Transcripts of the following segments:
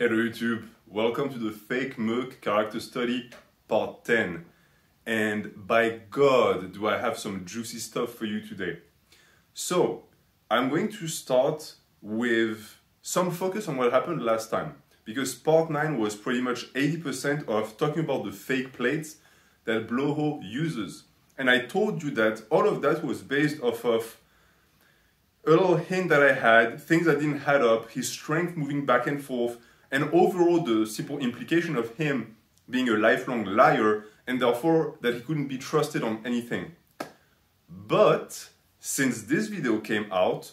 Hello YouTube, welcome to the Fake Merc Character Study Part 10. And by God, do I have some juicy stuff for you today. So, I'm going to start with some focus on what happened last time. Because Part 9 was pretty much 80% of talking about the fake plates that Blowho uses. And I told you that all of that was based off of a little hint that I had, things I didn't add up, his strength moving back and forth, and overall the simple implication of him being a lifelong liar and therefore that he couldn't be trusted on anything. But since this video came out,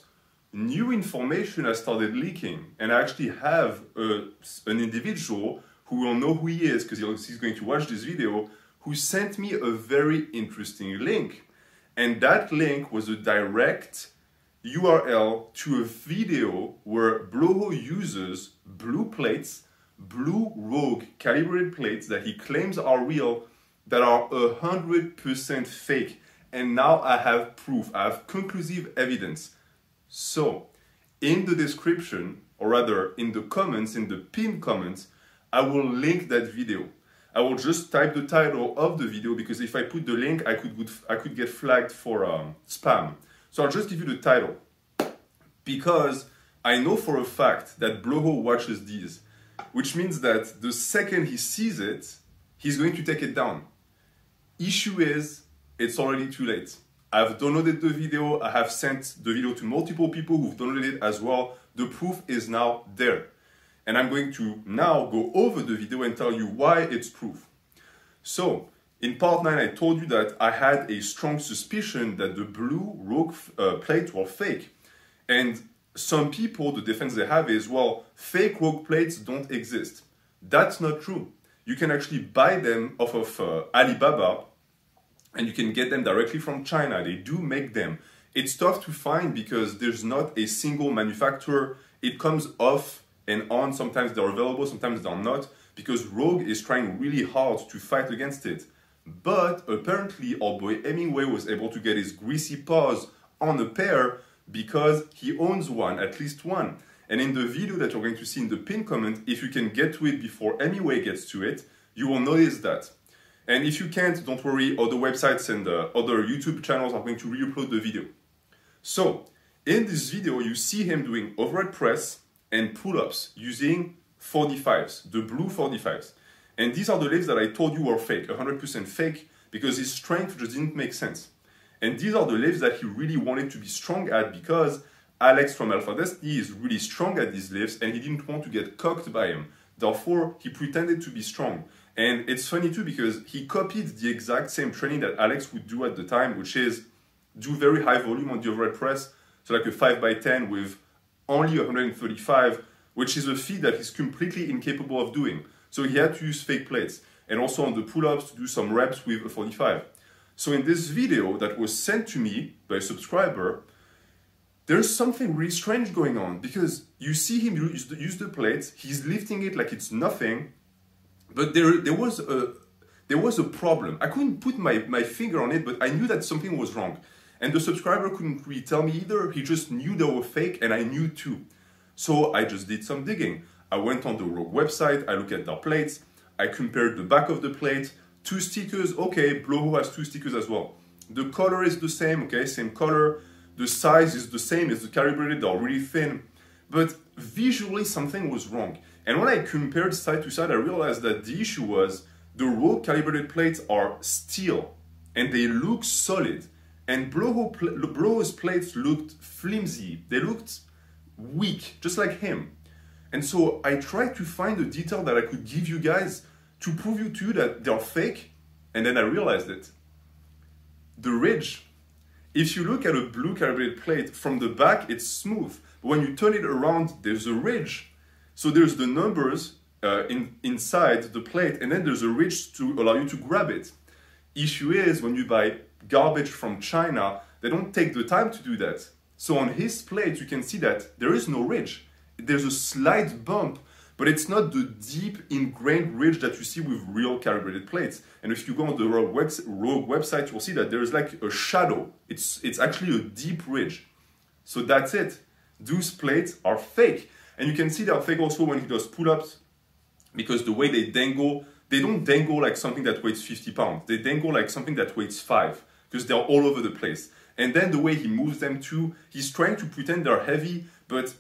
new information has started leaking, and I actually have a, an individual who will know who he is because he's going to watch this video who sent me a very interesting link. And that link was a direct URL to a video where Blowho uses blue plates, blue rogue calibrated plates that he claims are real that are 100% fake. And now I have proof, I have conclusive evidence. So, in the description, or rather in the comments, in the pinned comments, I will link that video. I will just type the title of the video because if I put the link, I could, I could get flagged for um, spam. So I'll just give you the title. Because I know for a fact that Blowho watches these, which means that the second he sees it, he's going to take it down. Issue is, it's already too late. I've downloaded the video, I have sent the video to multiple people who've downloaded it as well. The proof is now there. And I'm going to now go over the video and tell you why it's proof. So, in part 9, I told you that I had a strong suspicion that the blue rogue uh, plates were fake. And some people, the defense they have is, well, fake rogue plates don't exist. That's not true. You can actually buy them off of uh, Alibaba and you can get them directly from China. They do make them. It's tough to find because there's not a single manufacturer. It comes off and on. Sometimes they're available, sometimes they're not, because Rogue is trying really hard to fight against it. But apparently, our boy Hemingway was able to get his greasy paws on a pair because he owns one, at least one. And in the video that you're going to see in the pin comment, if you can get to it before Hemingway gets to it, you will notice that. And if you can't, don't worry, other websites and uh, other YouTube channels are going to re-upload the video. So, in this video, you see him doing overhead press and pull-ups using 45s, the blue 45s. And these are the lifts that I told you were fake, 100% fake, because his strength just didn't make sense. And these are the lifts that he really wanted to be strong at because Alex from Alpha Destiny is really strong at these lifts and he didn't want to get cocked by him. Therefore, he pretended to be strong. And it's funny too because he copied the exact same training that Alex would do at the time, which is do very high volume on the overhead press, so like a 5 by 10 with only 135, which is a feat that he's completely incapable of doing. So he had to use fake plates and also on the pull-ups to do some reps with a 45. So in this video that was sent to me by a subscriber, there's something really strange going on because you see him use the, use the he's lifting it like it's nothing, but there, there was a there was a problem. I couldn't put my, my finger on it, but I knew that something was wrong. And the subscriber couldn't really tell me either. He just knew they were fake, and I knew too. So I just did some digging. I went on the Rogue website, I looked at their plates, I compared the back of the plate, two stickers, okay, Blowho has two stickers as well. The color is the same, okay, same color. The size is the same, it's the calibrated, they're really thin. But visually something was wrong. And when I compared side to side, I realized that the issue was the Rogue calibrated plates are steel and they look solid. And Blowho's plates looked flimsy. They looked weak, just like him. And so I tried to find a detail that I could give you guys to prove you to that they're fake. And then I realized it. The ridge. If you look at a blue calibrated plate, from the back it's smooth. But when you turn it around, there's a ridge. So there's the numbers uh, in, inside the plate, and then there's a ridge to allow you to grab it. Issue is when you buy garbage from China, they don't take the time to do that. So on his plate, you can see that there is no ridge. There's a slight bump, but it's not the deep ingrained ridge that you see with real calibrated plates. And if you go on the Rogue, web, Rogue website, you'll see that there's like a shadow. It's, it's actually a deep ridge. So that's it. Those plates are fake. And you can see they're fake also when he does pull-ups because the way they dangle, they don't dangle like something that weighs 50 pounds. They dangle like something that weighs five because they're all over the place. And then the way he moves them too, he's trying to pretend they're heavy, but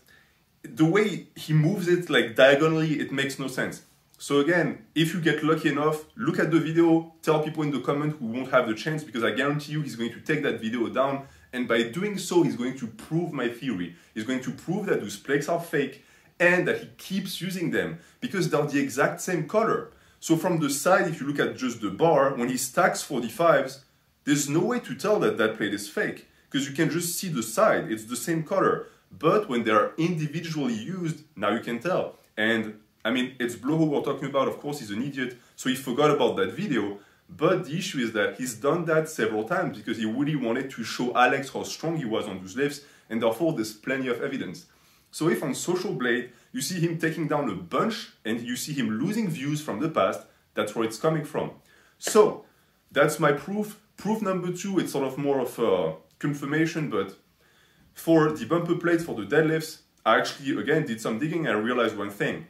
the way he moves it like diagonally, it makes no sense. So again, if you get lucky enough, look at the video, tell people in the comment who won't have the chance because I guarantee you he's going to take that video down and by doing so, he's going to prove my theory. He's going to prove that those plates are fake and that he keeps using them because they're the exact same color. So from the side, if you look at just the bar, when he stacks 45s, there's no way to tell that that plate is fake because you can just see the side, it's the same color. But when they are individually used, now you can tell. And I mean, it's Bloho who we're talking about, of course, he's an idiot, so he forgot about that video. But the issue is that he's done that several times because he really wanted to show Alex how strong he was on those lifts, and therefore there's plenty of evidence. So if on Social Blade you see him taking down a bunch and you see him losing views from the past, that's where it's coming from. So that's my proof. Proof number two, it's sort of more of a confirmation, but for the bumper plates for the deadlifts, I actually again did some digging and I realized one thing.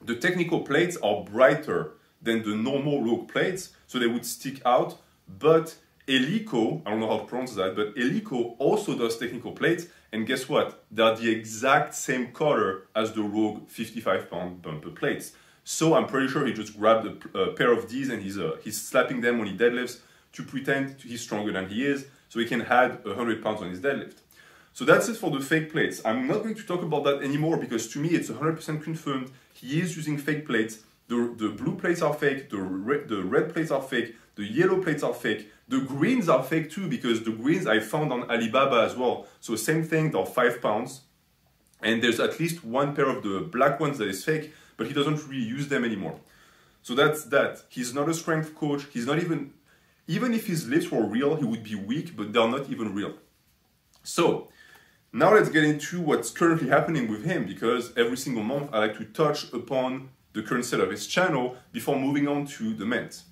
The technical plates are brighter than the normal rogue plates, so they would stick out. But Eleiko, I don't know how to pronounce that, but Eleiko also does technical plates, and guess what? They're the exact same color as the Rogue 55 pound bumper plates. So I'm pretty sure he just grabbed a, a pair of these and he's, uh, he's slapping them when he deadlifts to pretend he's stronger than he is, so he can add 100 pounds on his deadlift. So that's it for the fake plates. I'm not going to talk about that anymore because to me it's 100% confirmed. He is using fake plates. The, the blue plates are fake, the, red, the red plates are fake, the yellow plates are fake, the greens are fake too because the greens I found on Alibaba as well. So same thing, they're five pounds. And there's at least one pair of the black ones that is fake, but he doesn't really use them anymore. So that's that. He's not a strength coach. He's not even, even if his lifts were real, he would be weak, but they're not even real. So now let's get into what's currently happening with him because every single month I like to touch upon the current state of his channel before moving on to the Mint.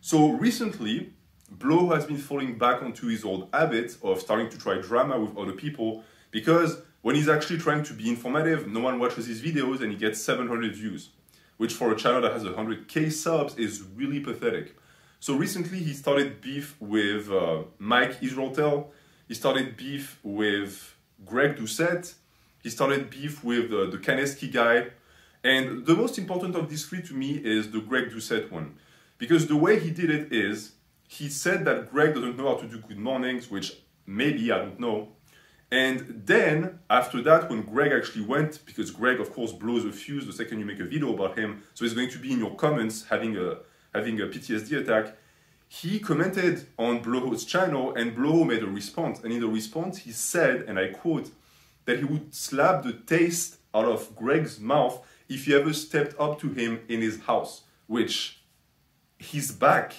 So recently, Blow has been falling back onto his old habit of starting to try drama with other people because when he's actually trying to be informative, no one watches his videos and he gets 700 views, which for a channel that has 100k subs is really pathetic. So recently he started beef with uh, Mike Israetel, he started beef with Greg Doucette, he started beef with uh, the Kaneski guy, and the most important of these three to me is the Greg Doucette one. Because the way he did it is, he said that Greg doesn't know how to do good mornings, which maybe, I don't know. And then, after that, when Greg actually went, because Greg, of course, blows a fuse the second you make a video about him, so he's going to be in your comments having a, having a PTSD attack, he commented on Bloho's channel, and Bloho made a response. And in the response, he said, and I quote, that he would slap the taste out of Greg's mouth if he ever stepped up to him in his house, which he's back.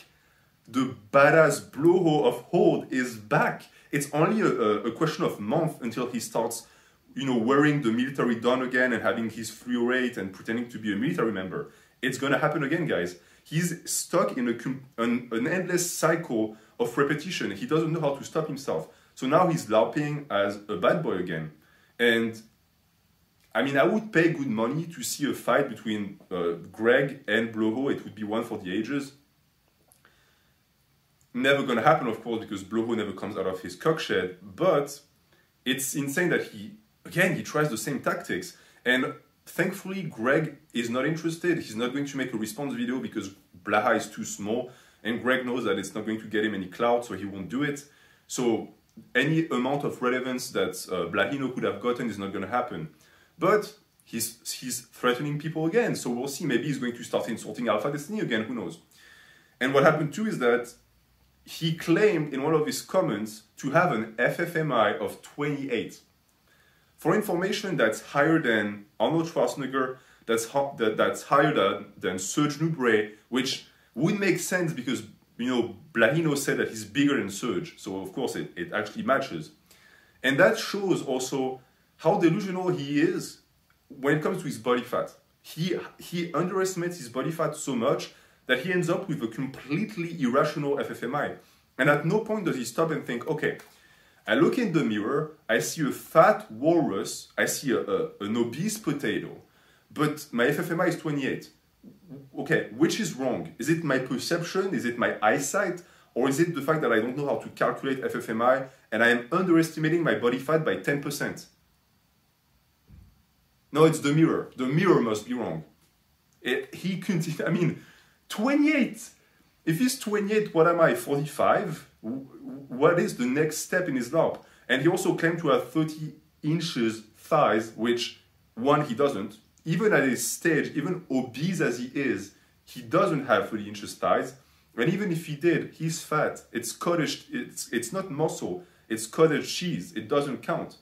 The badass Bloho of Hold is back. It's only a, a question of month until he starts, you know, wearing the military don again and having his free rate and pretending to be a military member. It's gonna happen again, guys. He's stuck in a, an, an endless cycle of repetition. He doesn't know how to stop himself. So now he's LARPing as a bad boy again. And I mean, I would pay good money to see a fight between uh, Greg and Bloho. It would be one for the ages. Never gonna happen, of course, because Bloho never comes out of his cockshed. But it's insane that he, again, he tries the same tactics. And thankfully, Greg is not interested. He's not going to make a response video because Blaha is too small. And Greg knows that it's not going to get him any clout, so he won't do it. So any amount of relevance that uh, Blahino could have gotten is not going to happen. But he's, he's threatening people again, so we'll see. Maybe he's going to start insulting Alpha Destiny again, who knows. And what happened too is that he claimed in one of his comments to have an FFMI of 28. For information that's higher than Arnold Schwarzenegger, that's, that, that's higher than, than Serge Nubret, which would make sense because, you know, Blahino said that he's bigger than Serge, so of course it, it actually matches. And that shows also how delusional he is when it comes to his body fat. He, he underestimates his body fat so much that he ends up with a completely irrational FFMI. And at no point does he stop and think, okay, I look in the mirror, I see a fat walrus, I see a, a, an obese potato, but my FFMI is 28. Okay, which is wrong? Is it my perception? Is it my eyesight? Or is it the fact that I don't know how to calculate FFMI and I am underestimating my body fat by 10%? No, it's the mirror. The mirror must be wrong. It, he continued, I mean, 28. If he's 28, what am I, 45? What is the next step in his LARP? And he also claimed to have 30 inches thighs, which one, he doesn't. Even at his stage, even obese as he is, he doesn't have 30 inches thighs. And even if he did, he's fat. It's cottage, it's, it's not muscle, it's cottage cheese. It doesn't count.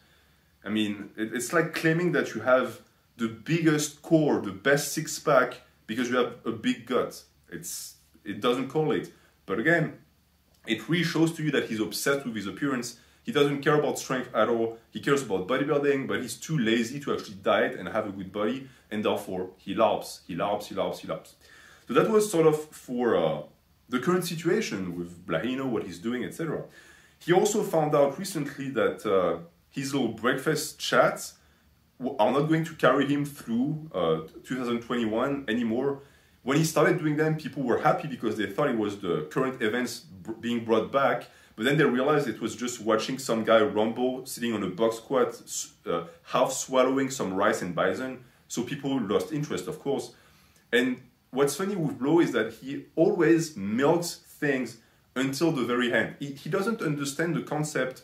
I mean, it, it's like claiming that you have the biggest core, the best six pack, because you have a big gut. It's, it doesn't correlate. But again, it really shows to you that he's obsessed with his appearance. He doesn't care about strength at all. He cares about bodybuilding, but he's too lazy to actually diet and have a good body, and therefore he LARPs, he LARPs, he LARPs, he LARPs. So that was sort of for uh, the current situation with Blahino, what he's doing, etc. He also found out recently that uh, his little breakfast chats are not going to carry him through uh, 2021 anymore. When he started doing them, people were happy because they thought it was the current events being brought back. But then they realized it was just watching some guy rumble sitting on a box squat, uh, half swallowing some rice and bison. So people lost interest, of course. And what's funny with Blow is that he always milks things until the very end. He, he doesn't understand the concept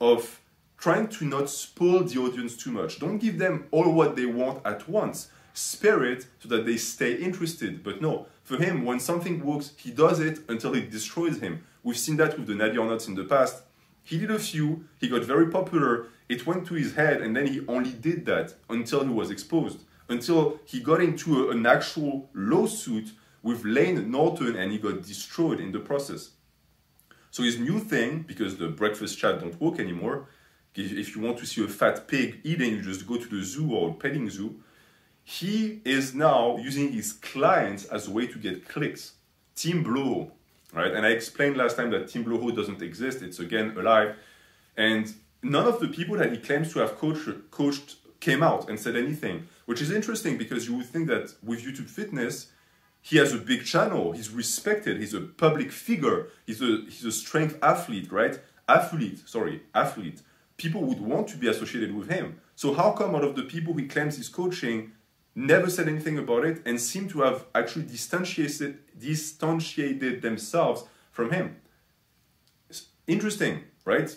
of trying to not spoil the audience too much. Don't give them all what they want at once. Spare it so that they stay interested. But no, for him, when something works, he does it until it destroys him. We've seen that with the Natty or Nots in the past. He did a few, he got very popular, it went to his head, and then he only did that until he was exposed. Until he got into a, an actual lawsuit with Lane Norton and he got destroyed in the process. So his new thing, because the breakfast chat don't work anymore, if you want to see a fat pig eating, you just go to the zoo or a petting zoo. He is now using his clients as a way to get clicks. Team Blue, right? And I explained last time that Team Bloho doesn't exist. It's again alive. And none of the people that he claims to have coached, coached came out and said anything, which is interesting because you would think that with YouTube Fitness, he has a big channel, he's respected, he's a public figure, he's a, he's a strength athlete, right? Athlete, sorry, athlete people would want to be associated with him. So how come out of the people he claims he's coaching never said anything about it and seem to have actually distantiated, distantiated themselves from him? It's interesting, right?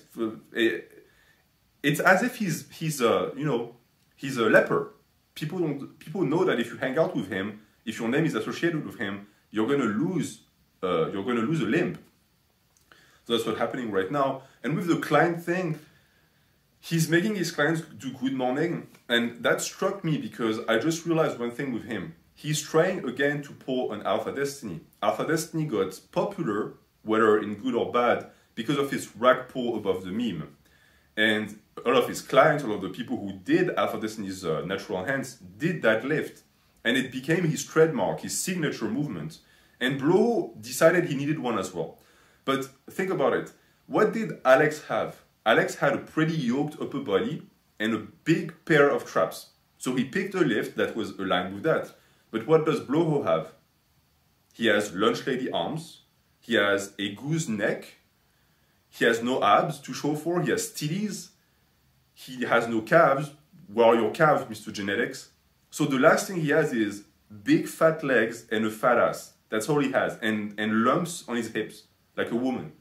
Eh, it's as if he's he's a you know he's a leper. People don't people know that if you hang out with him, if your name is associated with him, you're gonna lose uh, you're gonna lose a limb. So that's what's happening right now. And with the client thing, he's making his clients do good morning and that struck me because i just realized one thing with him. He's trying again to pull an alpha destiny. Alpha destiny got popular whether in good or bad because of his rack pull above the meme. And all of his clients all of the people who did alpha destiny's uh, natural hands did that lift. And it became his trademark his signature movement. And blow decided he needed one as well. But think about it. What did alex have Alex had a pretty yoked upper body and a big pair of traps. So he picked a lift that was aligned with that. But what does Bloho have? He has lunch lady arms, he has a goose neck, he has no abs to show for, he has titties, he has no calves. Where are your calves, Mr. Genetics? So the last thing he has is big fat legs and a fat ass. That's all he has, and, and lumps on his hips, like a woman.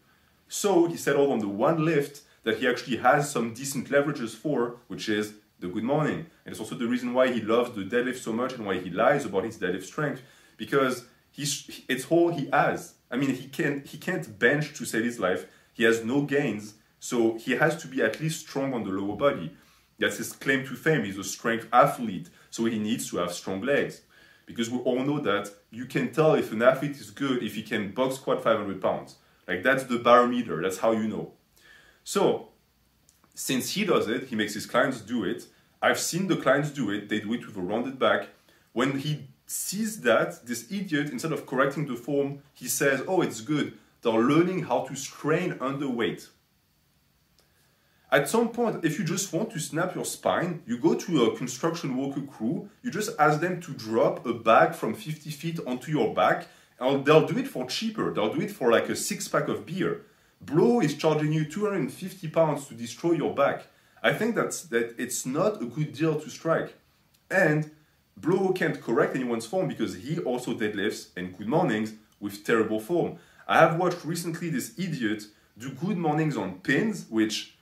So he settled on the one lift that he actually has some decent leverages for, which is the good morning. And it's also the reason why he loves the deadlift so much and why he lies about his deadlift strength, because he's it's all he has. I mean, he can't he can't bench to save his life. He has no gains, so he has to be at least strong on the lower body. That's his claim to fame. He's a strength athlete, so he needs to have strong legs. Because we all know that you can tell if an athlete is good if he can box squat 500 pounds. Like that's the barometer. That's how you know. So, since he does it, he makes his clients do it. I've seen the clients do it, they do it with a rounded back. When he sees that, this idiot, instead of correcting the form, he says, Oh, it's good. They're learning how to strain under weight. At some point, if you just want to snap your spine, you go to a construction worker crew, you just ask them to drop a bag from 50 feet onto your back, and they'll do it for cheaper. They'll do it for like a six pack of beer. Blow is charging you 250 pounds to destroy your back. I think that's, that it's not a good deal to strike. And Blow can't correct anyone's form because he also deadlifts and good mornings with terrible form. I have watched recently this idiot do good mornings on pins, which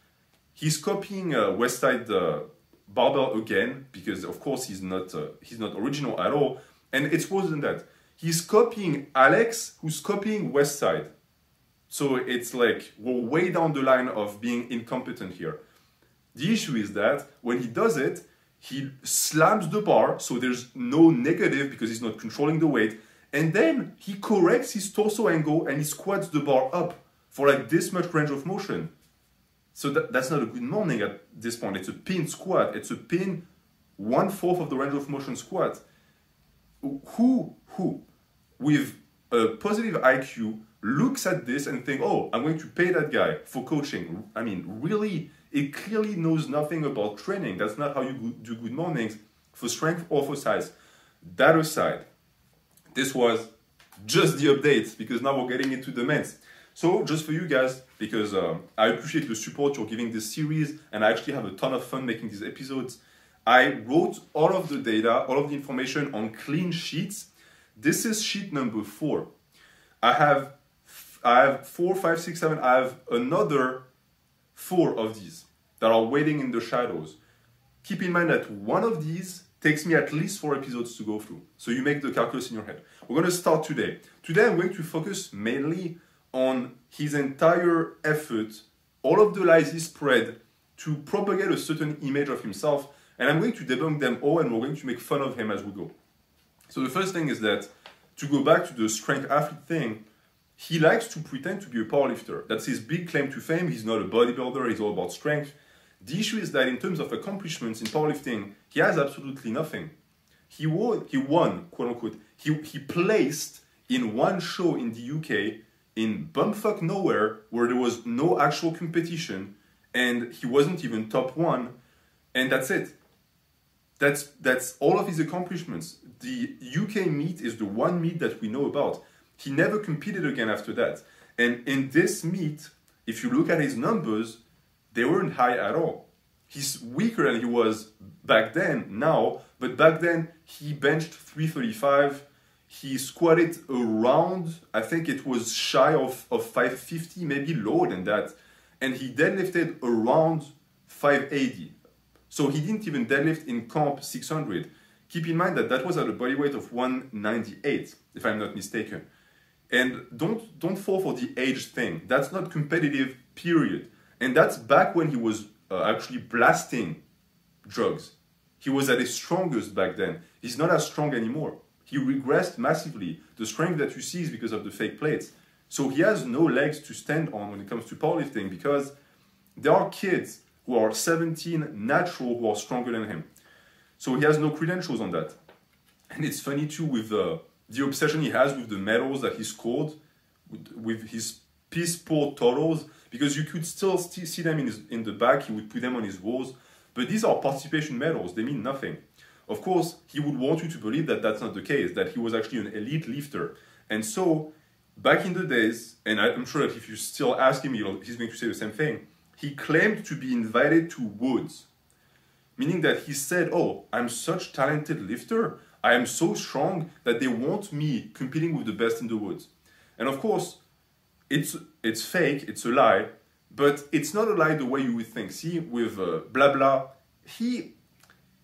he's copying uh, Westside uh, Barbell again because of course he's not uh, he's not original at all, and it's worse than that. He's copying Alex, who's copying Westside. So it's like we're way down the line of being incompetent here. The issue is that when he does it, he slams the bar, so there's no negative because he's not controlling the weight, and then he corrects his torso angle and he squats the bar up for like this much range of motion. So that, that's not a good morning at this point. It's a pin squat. It's a pin one fourth of the range of motion squat. Who, who, with a positive IQ, looks at this and think, oh, I'm going to pay that guy for coaching. I mean, really, it clearly knows nothing about training. That's not how you do good mornings for strength or for size. That aside, this was just the update because now we're getting into the men's. So just for you guys, because uh, I appreciate the support you're giving this series and I actually have a ton of fun making these episodes, I wrote all of the data, all of the information on clean sheets. This is sheet number four. I have, I have four, five, six, seven. I have another four of these that are waiting in the shadows. Keep in mind that one of these takes me at least four episodes to go through. So you make the calculus in your head. We're going to start today. Today I'm going to focus mainly on his entire effort, all of the lies he spread to propagate a certain image of himself, and I'm going to debunk them all and we're going to make fun of him as we go. So the first thing is that to go back to the strength athlete thing, he likes to pretend to be a powerlifter. That's his big claim to fame. He's not a bodybuilder, he's all about strength. The issue is that in terms of accomplishments in powerlifting, he has absolutely nothing. He won, he won quote unquote, he, he placed in one show in the UK in bumfuck nowhere where there was no actual competition and he wasn't even top one and that's it that's that's all of his accomplishments the uk meet is the one meet that we know about he never competed again after that and in this meet if you look at his numbers they weren't high at all he's weaker than he was back then now but back then he benched 335 he squatted around, I think it was shy of, of 550, maybe lower than that. And he deadlifted around 580. So he didn't even deadlift in comp 600. Keep in mind that that was at a body weight of 198, if I'm not mistaken. And don't, don't fall for the age thing. That's not competitive, period. And that's back when he was uh, actually blasting drugs. He was at his strongest back then. He's not as strong anymore he regressed massively. The strength that you see is because of the fake plates. So he has no legs to stand on when it comes to powerlifting because there are kids who are 17 natural who are stronger than him. So he has no credentials on that. And it's funny too with the, the obsession he has with the medals that he scored, with, with his piss poor totals, because you could still see them in, his, in the back, he would put them on his walls. But these are participation medals, they mean nothing. Of course, he would want you to believe that that's not the case, that he was actually an elite lifter. And so, back in the days, and I'm sure that if you still ask him, he's going to say the same thing, he claimed to be invited to Worlds. Meaning that he said, Oh, I'm such talented lifter, I am so strong that they want me competing with the best in the woods. And of course, it's, it's fake, it's a lie, but it's not a lie the way you would think. See, with uh, blah blah, he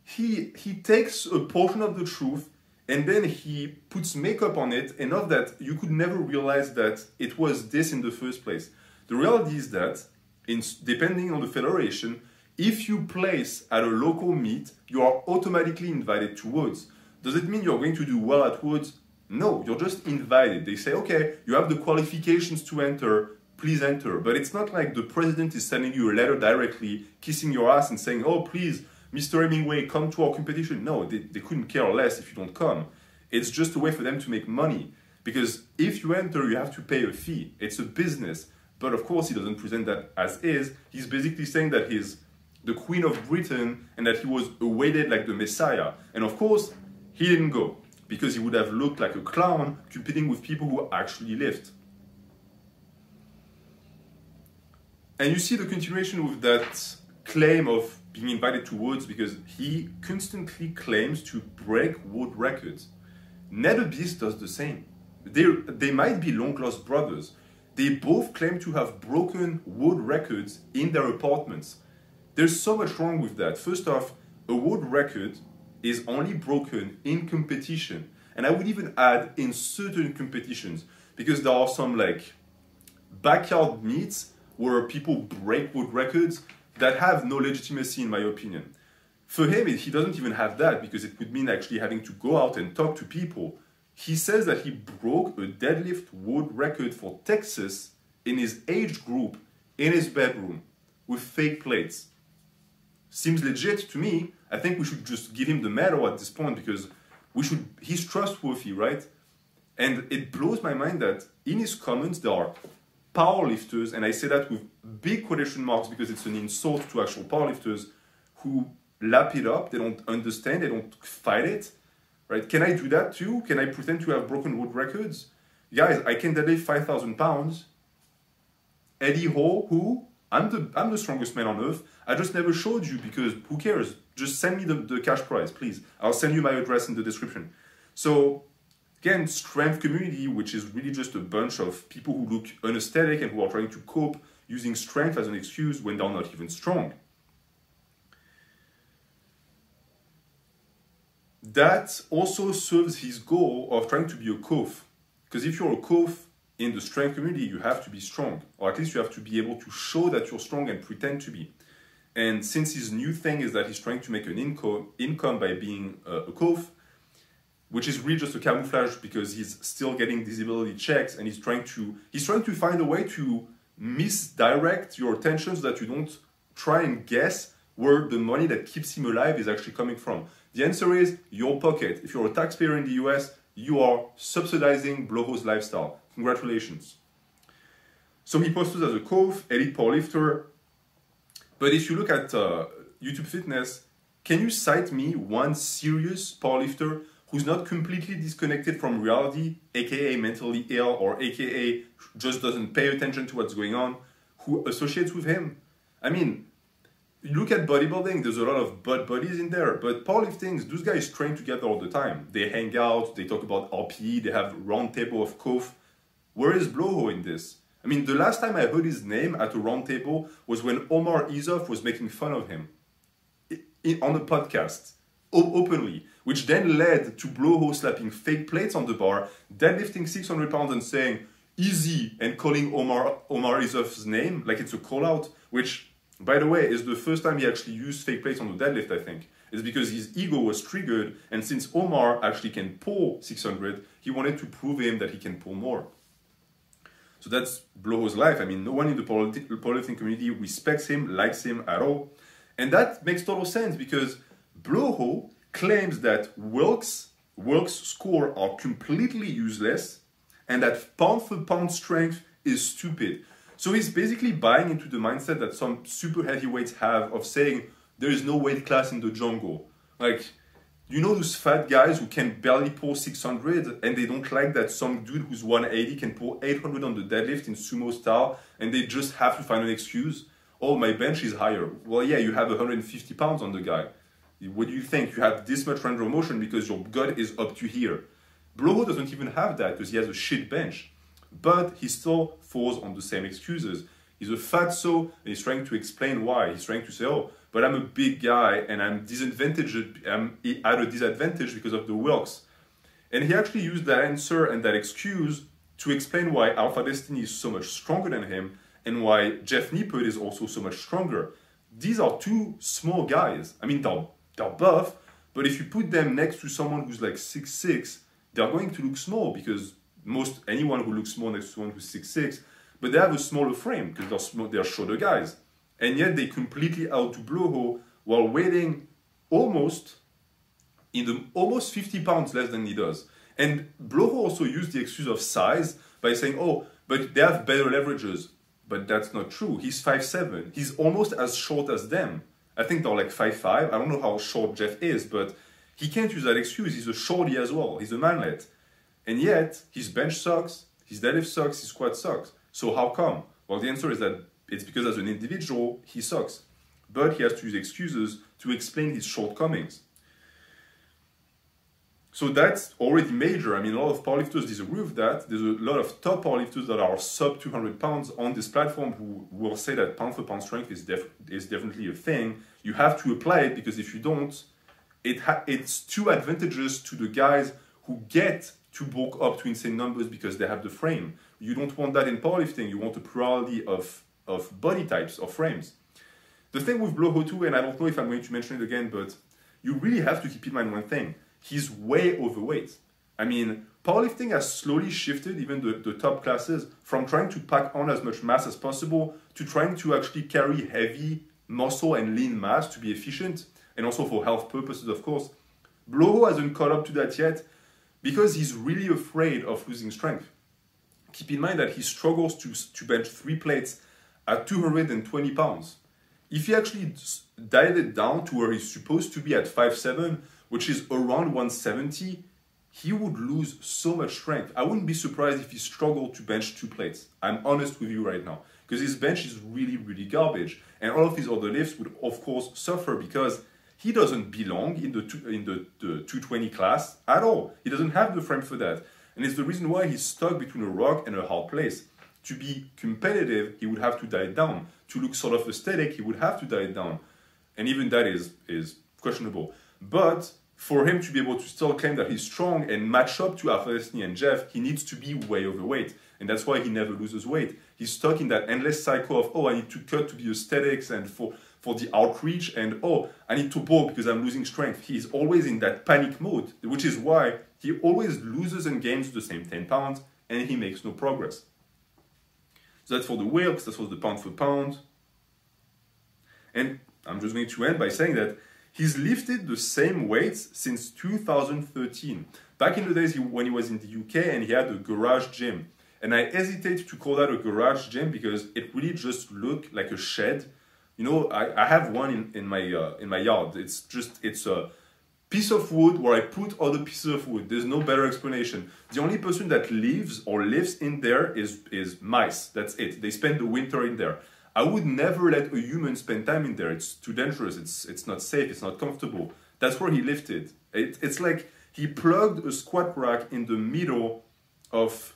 he he takes a portion of the truth and then he puts makeup on it enough that you could never realize that it was this in the first place. The reality is that, in, depending on the federation, if you place at a local meet, you are automatically invited to Worlds. Does it mean you're going to do well at Worlds? No, you're just invited. They say, okay, you have the qualifications to enter, please enter. But it's not like the president is sending you a letter directly, kissing your ass and saying, oh, please, Mr. Hemingway, come to our competition. No, they, they couldn't care less if you don't come. It's just a way for them to make money. Because if you enter, you have to pay a fee. It's a business. But of course, he doesn't present that as is. He's basically saying that he's the Queen of Britain and that he was awaited like the Messiah. And of course, he didn't go because he would have looked like a clown competing with people who actually lived. And you see the continuation with that claim of being invited to Worlds because he constantly claims to break world records. Beast does the same. They, they might be long lost brothers. They both claim to have broken world records in their apartments. There's so much wrong with that. First off, a world record is only broken in competition. And I would even add in certain competitions because there are some like backyard meets where people break world records that have no legitimacy, in my opinion. For him, he doesn't even have that because it would mean actually having to go out and talk to people. He says that he broke a deadlift world record for Texas in his age group in his bedroom with fake plates. Seems legit to me. I think we should just give him the medal at this point because we should he's trustworthy, right? And it blows my mind that in his comments there are powerlifters, and I say that with big quotation marks because it's an insult to actual powerlifters who lap it up, they don't understand, they don't fight it. Right? Can I do that too? Can I pretend to have broken world records? Guys, I can deadlift 5,000 pounds. Eddie Hall, who? I'm the, I'm the strongest man on earth. I just never showed you because who cares? Just send me the, the cash prize, please. I'll send you my address in the description. So Again, strength community, which is really just a bunch of people who look unesthetic and who are trying to cope using strength as an excuse when they're not even strong. That also serves his goal of trying to be a kof. Because if you're a kof in the strength community, you have to be strong, or at least you have to be able to show that you're strong and pretend to be. And since his new thing is that he's trying to make an income income by being a, a kof, which is really just a camouflage because he's still getting disability checks and he's trying to he's trying to find a way to misdirect your attention so that you don't try and guess where the money that keeps him alive is actually coming from. The answer is your pocket. If you're a taxpayer in the US, you are subsidizing Blowhole's lifestyle. Congratulations. So he posted as a Kof, elite powerlifter. But if you look at uh, YouTube Fitness, can you cite me one serious powerlifter who's not completely disconnected from reality, aka mentally ill, or aka just doesn't pay attention to what's going on, who associates with him. I mean, look at bodybuilding, there's a lot of butt buddies in there, but powerlifting, those guys train together all the time. They hang out, they talk about RPE, they have round table of Kof. Where is Blowhole in this? I mean, the last time I heard his name at a round table was when Omar Isuf was making fun of him on a podcast openly, which then led to Blowhole slapping fake plates on the bar, deadlifting 600 pounds and saying easy and calling Omar Omar Isuf's name like it's a call out, which by the way is the first time he actually used fake plates on the deadlift, I think. It's because his ego was triggered, and since Omar actually can pull 600, he wanted to prove him that he can pull more. So that's Blowhole's life. I mean, no one in the powerlifting community respects him, likes him at all. And that makes total sense because Blowhole claims that Wilks, Wilks' score are completely useless and that pound for pound strength is stupid. So he's basically buying into the mindset that some super heavyweights have of saying there is no weight class in the jungle. Like, you know those fat guys who can barely pull 600 and they don't like that some dude who's 180 can pull 800 on the deadlift in sumo style and they just have to find an excuse? Oh, my bench is higher. Well, yeah, you have 150 pounds on the guy. What do you think? You have this much range of motion because your gut is up to here. Blowhole doesn't even have that because he has a shit bench. But he still falls on the same excuses. He's a fatso and he's trying to explain why. He's trying to say, oh, but I'm a big guy and I'm disadvantaged, I'm at a disadvantage because of the Wilks. And he actually used that answer and that excuse to explain why Alpha Destiny is so much stronger than him and why Jeff Nippard is also so much stronger. These are two small guys. I mean, they're they're buff, but if you put them next to someone who's like six six, they're going to look small because most anyone who looks small next to someone who's six six, but they have a smaller frame because they're small, they're shorter guys, and yet they completely out to Blowhole while weighing almost in the almost 50 pounds less than he does. And Blowhole also used the excuse of size by saying, "Oh, but they have better leverages." but that's not true. He's 5'7. He's almost as short as them. I think they're like 5'5. I don't know how short Jeff is, but he can't use that excuse. He's a shorty as well. He's a manlet. And yet, his bench sucks, his deadlift sucks, his squat sucks. So how come? Well, the answer is that it's because as an individual, he sucks. But he has to use excuses to explain his shortcomings. So that's already major. I mean, a lot of powerlifters disagree with that. There's a lot of top powerlifters that are sub 200 pounds on this platform who will say that pound for pound strength is, def- is definitely a thing. You have to apply it because if you don't, it it's too advantageous to the guys who get to bulk up to insane numbers because they have the frame. You don't want that in powerlifting. You want a plurality of, of body types or frames. The thing with Bloho too, and I don't know if I'm going to mention it again, but you really have to keep in mind one thing he's way overweight. I mean, powerlifting has slowly shifted, even the, the top classes, from trying to pack on as much mass as possible to trying to actually carry heavy muscle and lean mass to be efficient, and also for health purposes, of course. Bloho hasn't caught up to that yet because he's really afraid of losing strength. Keep in mind that he struggles to, to bench three plates at 220 pounds. If he actually dialed it down to where he's supposed to be at 5'7, which is around 170, he would lose so much strength. I wouldn't be surprised if he struggled to bench two plates. I'm honest with you right now. Because his bench is really, really garbage. And all of his other lifts would, of course, suffer because he doesn't belong in the, two, in the, the 220 class at all. He doesn't have the frame for that. And it's the reason why he's stuck between a rock and a hard place. To be competitive, he would have to diet down. To look sort of aesthetic, he would have to diet down. And even that is, is questionable. But for him to be able to still claim that he's strong and match up to Alpha and Jeff, he needs to be way overweight. And that's why he never loses weight. He's stuck in that endless cycle of, oh, I need to cut to be aesthetics and for, for the outreach, and oh, I need to bulk because I'm losing strength. He's always in that panic mode, which is why he always loses and gains the same 10 pounds and he makes no progress. So that's for the Wilks, that's for the pound for pound. And I'm just going to end by saying that He's lifted the same weights since 2013. Back in the days when he was in the UK and he had a garage gym. And I hesitate to call that a garage gym because it really just looked like a shed. You know, I, I have one in, in my uh, in my yard. It's just it's a piece of wood where I put other pieces of wood. There's no better explanation. The only person that lives or lives in there is is mice. That's it. They spend the winter in there. I would never let a human spend time in there. It's too dangerous. It's it's not safe. It's not comfortable. That's where he lifted. It, it's like he plugged a squat rack in the middle of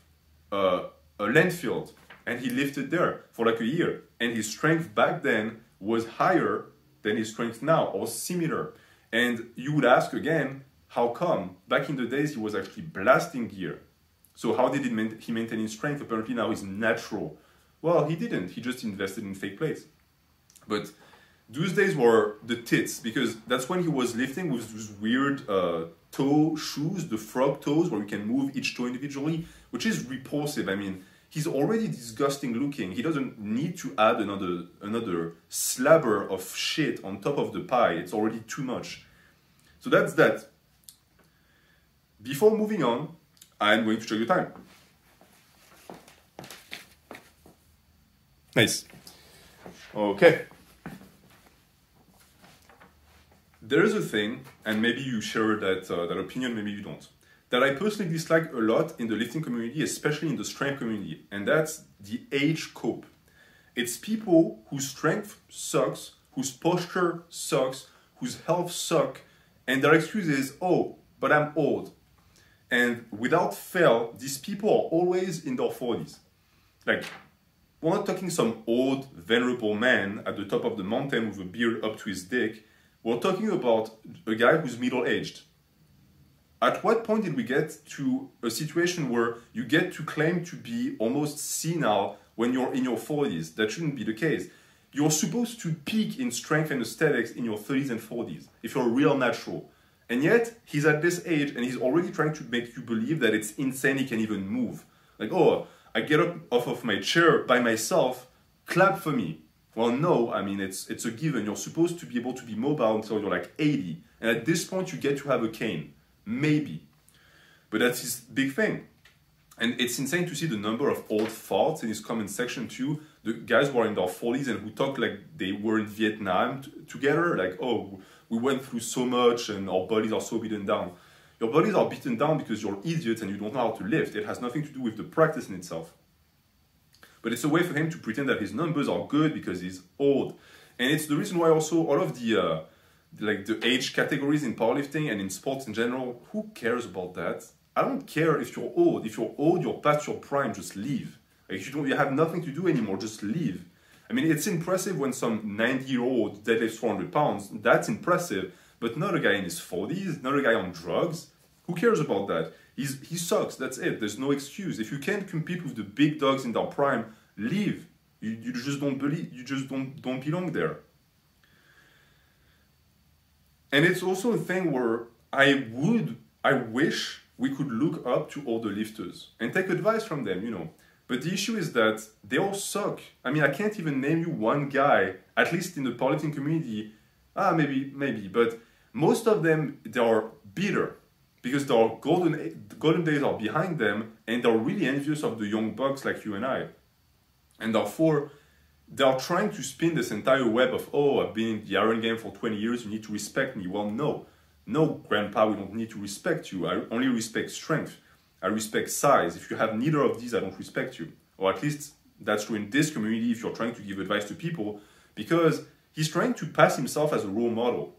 uh, a landfill and he lifted there for like a year. And his strength back then was higher than his strength now or similar. And you would ask again, how come? Back in the days, he was actually blasting gear. So how did he, maintain his strength? Apparently now he's natural. Well, he didn't. He just invested in fake plates. But those days were the tits because that's when he was lifting with those weird uh, toe shoes, the frog toes, where you can move each toe individually, which is repulsive. I mean, he's already disgusting looking. He doesn't need to add another another slabber of shit on top of the pie. It's already too much. So that's that. Before moving on, I'm going to check the time. Nice. Okay. There is a thing, and maybe you share that, uh, that opinion, maybe you don't, that I personally dislike a lot in the lifting community, especially in the strength community, and that's the age cope. It's people whose strength sucks, whose posture sucks, whose health suck, and their excuse is, oh, but I'm old. And without fail, these people are always in their 40s. Like, we're not talking some old, venerable man at the top of the mountain with a beard up to his dick. We're talking about a guy who's middle aged. At what point did we get to a situation where you get to claim to be almost senile when you're in your 40s? That shouldn't be the case. You're supposed to peak in strength and aesthetics in your 30s and 40s if you're a real natural. And yet, he's at this age and he's already trying to make you believe that it's insane he can even move. Like, oh, I get up off of my chair by myself, clap for me. Well, no, I mean, it's, it's a given. You're supposed to be able to be mobile until you're like 80. And at this point, you get to have a cane. Maybe. But that's his big thing. And it's insane to see the number of old farts in his comment section too. The guys who are in their 40s and who talk like they were in Vietnam together, like, oh, we went through so much and our bodies are so beaten down. Your bodies are beaten down because you're idiots and you don't know how to lift. It has nothing to do with the practice in itself. But it's a way for him to pretend that his numbers are good because he's old. And it's the reason why also all of the uh, like the age categories in powerlifting and in sports in general, who cares about that? I don't care if you're old. If you're old, you're past your prime, just leave. Like you don't you have nothing to do anymore, just leave. I mean, it's impressive when some 90 year old deadlifts 400 pounds. That's impressive, but not a guy in his 40s, not a guy on drugs. Who cares about that? He's, he sucks. That's it. There's no excuse. If you can't compete with the big dogs in their prime, leave. You, you just don't believe. You just don't don't belong there. And it's also a thing where I would, I wish we could look up to all the lifters and take advice from them. You know. But the issue is that they all suck. I mean, I can't even name you one guy, at least in the powerlifting community. Ah, maybe, maybe, but most of them they are bitter because their golden golden days are behind them, and they're really envious of the young bucks like you and I, and therefore they are trying to spin this entire web of oh I've been in the iron game for 20 years, you need to respect me. Well, no, no, grandpa, we don't need to respect you. I only respect strength. I respect size. If you have neither of these, I don't respect you. Or at least that's true in this community if you're trying to give advice to people, because he's trying to pass himself as a role model,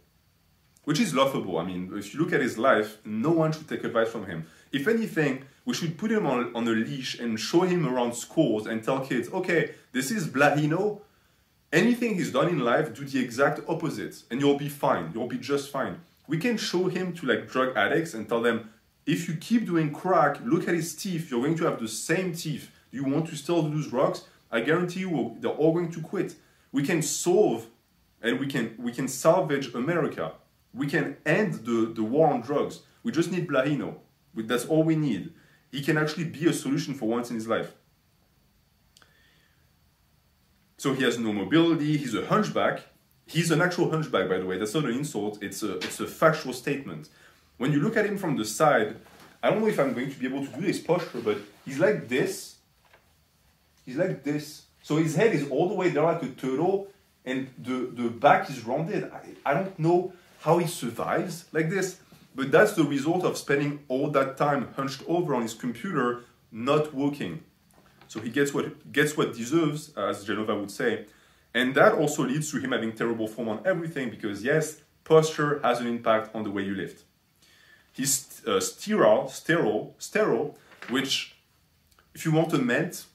which is laughable. I mean, if you look at his life, no one should take advice from him. If anything, we should put him on, on a leash and show him around schools and tell kids, okay, this is Blahino. Anything he's done in life, do the exact opposite, and you'll be fine. You'll be just fine. We can show him to like drug addicts and tell them, if you keep doing crack, look at his teeth, you're going to have the same teeth. Do you want to still lose drugs? I guarantee you they're all going to quit. We can solve and we can we can salvage America. We can end the, the war on drugs. We just need Blahino. That's all we need. He can actually be a solution for once in his life. So he has no mobility, he's a hunchback. He's an actual hunchback, by the way. That's not an insult, it's a, it's a factual statement. When you look at him from the side, I don't know if I'm going to be able to do this posture, but he's like this. He's like this. So his head is all the way there like a turtle, and the, the back is rounded. I, I don't know how he survives like this, but that's the result of spending all that time hunched over on his computer, not working. So he gets what gets what deserves, as Genova would say. And that also leads to him having terrible form on everything because yes, posture has an impact on the way you lift. He's uh, sterile, sterile, sterile, which if you want a ment,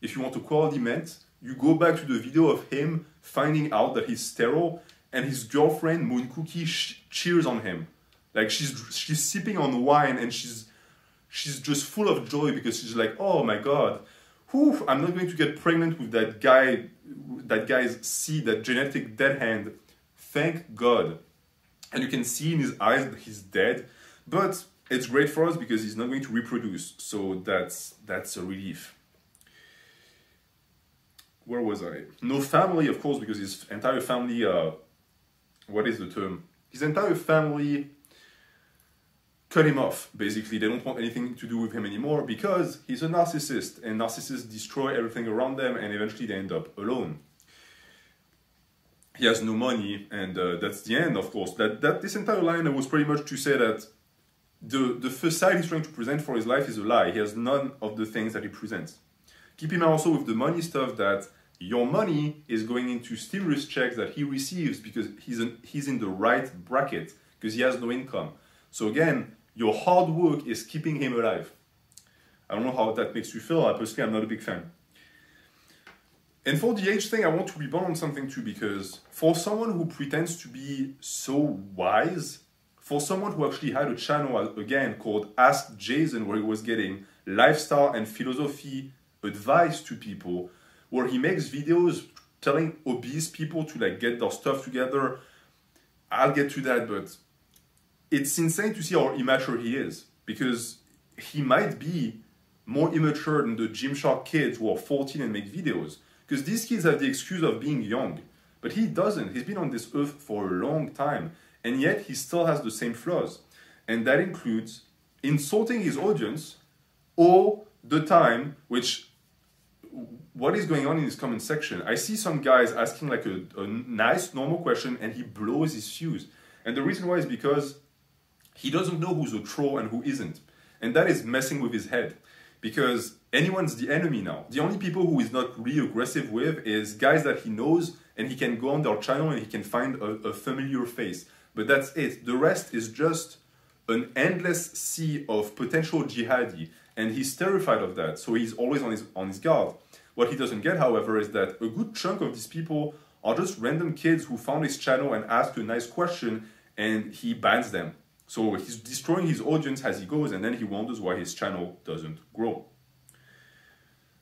if you want a quality ment, you go back to the video of him finding out that he's sterile and his girlfriend Moon Cookie cheers on him. Like she's she's sipping on wine and she's she's just full of joy because she's like, oh my god, whew, I'm not going to get pregnant with that guy, that guy's seed, that genetic dead hand. Thank God. And you can see in his eyes that he's dead, but it's great for us because he's not going to reproduce. So that's that's a relief. Where was I? No family, of course, because his entire family. Uh, what is the term? His entire family cut him off. Basically, they don't want anything to do with him anymore because he's a narcissist, and narcissists destroy everything around them, and eventually they end up alone. He has no money, and uh, that's the end. Of course, that that this entire line was pretty much to say that the the facade he's trying to present for his life is a lie. He has none of the things that he presents. Keep in mind also with the money stuff that your money is going into stimulus checks that he receives because he's an, he's in the right bracket because he has no income. So again, your hard work is keeping him alive. I don't know how that makes you feel. I personally, I'm not a big fan. And for the age thing, I want to rebound on something too because for someone who pretends to be so wise, for someone who actually had a channel uh, again called Ask Jason, where he was getting lifestyle and philosophy advice to people, where he makes videos telling obese people to like get their stuff together. I'll get to that, but it's insane to see how immature he is because he might be more immature than the Gymshark kids who are 14 and make videos. Because these kids have the excuse of being young, but he doesn't. He's been on this earth for a long time, and yet he still has the same flaws. And that includes insulting his audience all the time which what is going on in this comment section. I see some guys asking like a, a nice normal question and he blows his fuse. And the reason why is because he doesn't know who's a troll and who isn't. And that is messing with his head. Because anyone's the enemy now. The only people who is not really aggressive with is guys that he knows and he can go on their channel and he can find a, a familiar face. But that's it. The rest is just an endless sea of potential jihadi and he's terrified of that. So he's always on his on his guard. What he doesn't get, however, is that a good chunk of these people are just random kids who found his channel and asked a nice question and he bans them. So he's destroying his audience as he goes and then he wonders why his channel doesn't grow.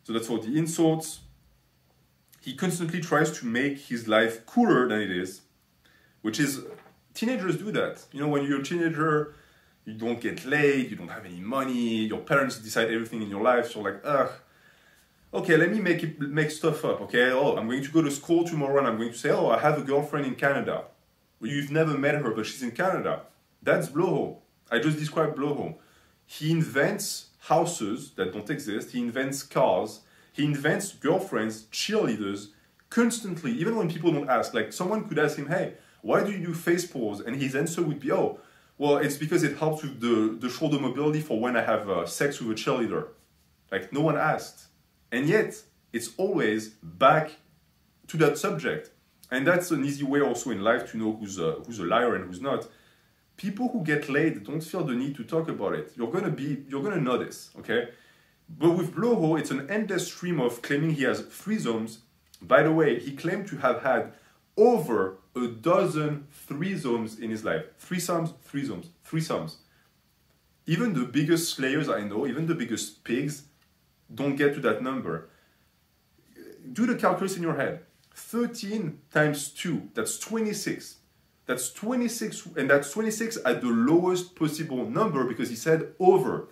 So that's for the insults. He constantly tries to make his life cooler than it is, which is, teenagers do that. You know, when you're a teenager, you don't get laid, you don't have any money, your parents decide everything in your life, so like, ugh, okay, let me make it make stuff up. Okay, oh, I'm going to go to school tomorrow and I'm going to say, oh, I have a girlfriend in Canada. Well, you've never met her, but she's in Canada. That's blowhole. I just described blowhole. He invents houses that don't exist. He invents cars. He invents girlfriends, cheerleaders, constantly. Even when people don't ask, like someone could ask him, "Hey, why do you do face pause?" And his answer would be, "Oh, well, it's because it helps with the the shoulder mobility for when I have uh, sex with a cheerleader." Like no one asked. And yet, it's always back to that subject. And that's an easy way also in life to know who's a, who's a liar and who's not. People who get laid don't feel the need to talk about it. You're gonna be, you're gonna notice, okay? But with Blowhole, it's an endless stream of claiming he has threesomes. By the way, he claimed to have had over a dozen threesomes in his life. Threesomes, threesomes, threesomes. Even the biggest slayers I know, even the biggest pigs, don't get to that number. Do the calculus in your head. 13 times 2, that's 26. That's 26, and that's 26 at the lowest possible number because he said over.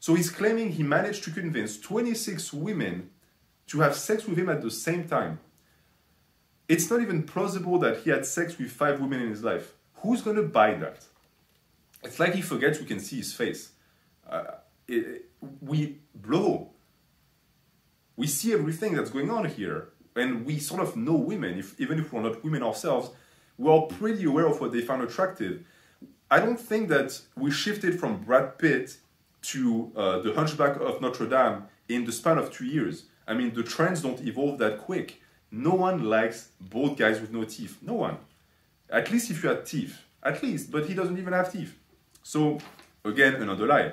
So he's claiming he managed to convince 26 women to have sex with him at the same time. It's not even plausible that he had sex with five women in his life. Who's gonna buy that? It's like he forgets we can see his face. Uh, it, we blow we see everything that's going on here. And we sort of know women, if, even if we're not women ourselves, we're pretty aware of what they find attractive. I don't think that we shifted from Brad Pitt to uh, The Hunchback of Notre Dame in the span of two years. I mean, the trends don't evolve that quick. No one likes both guys with no teeth. No one. At least if you had teeth. At least, but he doesn't even have teeth. So, again, another lie.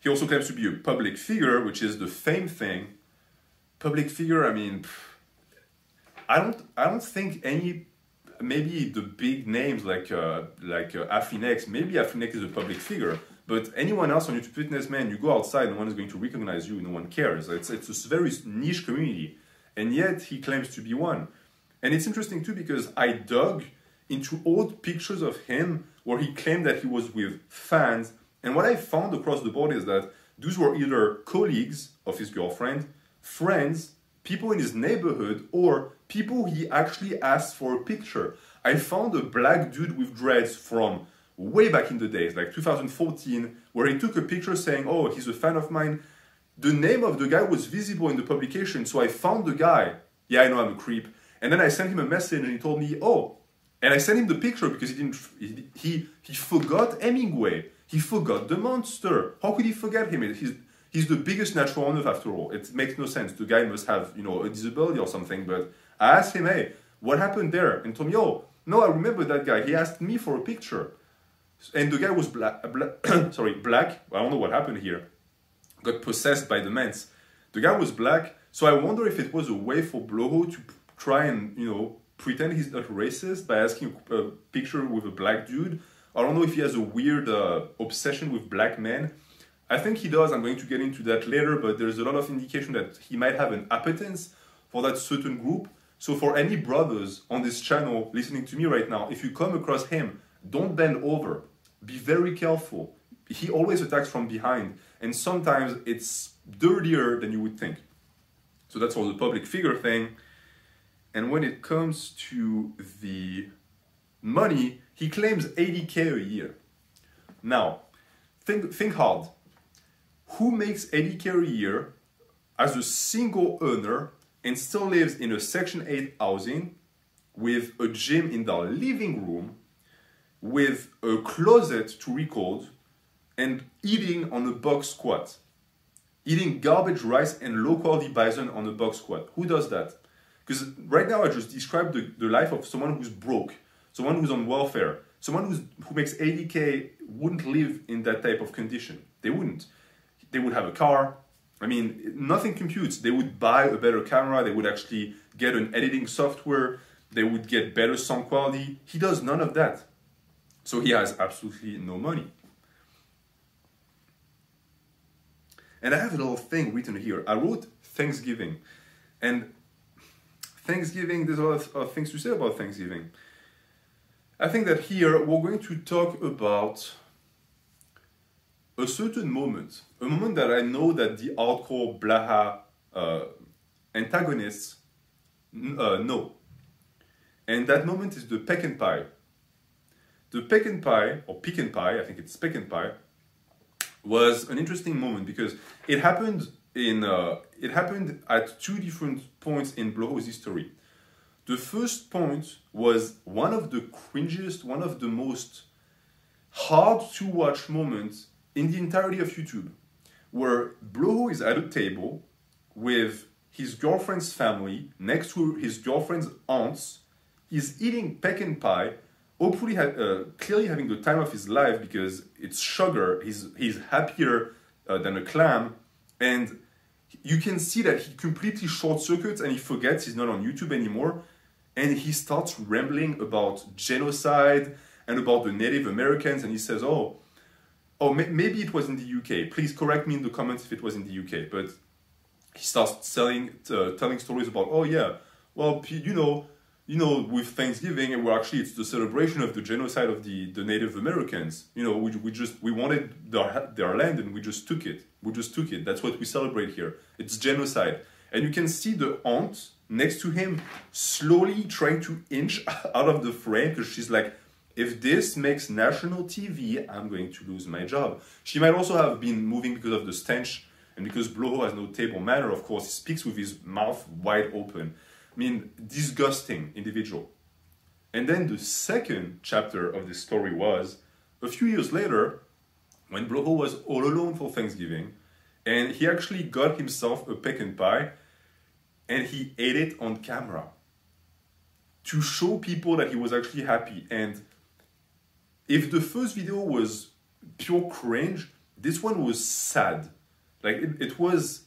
He also claims to be a public figure, which is the fame thing. Public figure, I mean, I don't, I don't think any, maybe the big names like uh, like uh, Athlean-X, maybe Athlean-X is a public figure, but anyone else on YouTube Fitness, man, you go outside, no one is going to recognize you, no one cares. It's, it's a very niche community, and yet he claims to be one. And it's interesting too because I dug into old pictures of him where he claimed that he was with fans and what I found across the board is that those were either colleagues of his girlfriend, friends, people in his neighborhood, or people he actually asked for a picture. I found a black dude with dreads from way back in the days, like 2014, where he took a picture saying, Oh, he's a fan of mine. The name of the guy was visible in the publication, so I found the guy. Yeah, I know I'm a creep. And then I sent him a message and he told me, Oh, and I sent him the picture because he didn't, he, he, he forgot Hemingway. He forgot the monster. How could he forget him? He's, he's the biggest natural on earth after all. It makes no sense. The guy must have, you know, a disability or something. But I asked him, hey, what happened there? And told me, oh, no, I remember that guy. He asked me for a picture. And the guy was black, black sorry, black. I don't know what happened here. Got possessed by the mens. The guy was black. So I wonder if it was a way for Bloho to try and, you know, pretend he's not racist by asking a picture with a black dude I don't know if he has a weird uh, obsession with black men. I think he does. I'm going to get into that later, but there's a lot of indication that he might have an appetence for that certain group. So for any brothers on this channel listening to me right now, if you come across him, don't bend over. Be very careful. He always attacks from behind, and sometimes it's dirtier than you would think. So that's all the public figure thing. And when it comes to the money, he claims 80k a year. Now, think, think hard. who makes 80k a year as a single owner and still lives in a Section 8 housing with a gym in their living room, with a closet to record, and eating on a box squat. Eating garbage rice and low quality bison on a box squat. Who does that? Because right now I just described the, the life of someone who's broke, someone who's on welfare, someone who's, who makes 80k wouldn't live in that type of condition. They wouldn't. They would have a car. I mean, nothing computes. They would buy a better camera. They would actually get an editing software. They would get better sound quality. He does none of that. So he has absolutely no money. And I have a little thing written here. I wrote Thanksgiving. And Thanksgiving, there's a lot of, things to say about Thanksgiving. I think that here we're going to talk about a certain moment, a moment that I know that the hardcore Blaha uh, antagonists uh, know. And that moment is the pecan pie. The pecan pie, or pecan pie, I think it's pecan pie, was an interesting moment because it happened in uh, it happened at two different points in Bloho's history. The first point was one of the cringiest, one of the most hard to watch moments in the entirety of YouTube, where Bloho is at a table with his girlfriend's family next to his girlfriend's aunts. He's eating pecan pie hopefully ha- uh, clearly having the time of his life because it's sugar. He's he's happier uh, than a clam, and you can see that he completely short circuits and he forgets he's not on YouTube anymore, and he starts rambling about genocide and about the Native Americans, and he says, "Oh, oh, may- maybe it was in the UK. Please correct me in the comments if it was in the UK." But he starts telling uh, telling stories about, "Oh yeah, well, you know." you know, with Thanksgiving, and we're actually it's the celebration of the genocide of the, the Native Americans. You know, we, we just we wanted their their land and we just took it. We just took it. That's what we celebrate here. It's genocide, and you can see the aunt next to him slowly trying to inch out of the frame because she's like, if this makes national TV, I'm going to lose my job. She might also have been moving because of the stench and because Bloho has no table manner. Of course, he speaks with his mouth wide open I mean, disgusting individual. And then the second chapter of this story was a few years later, when Bloho was all alone for Thanksgiving, and he actually got himself a pecan pie and he ate it on camera to show people that he was actually happy. And if the first video was pure cringe, this one was sad. Like it, it was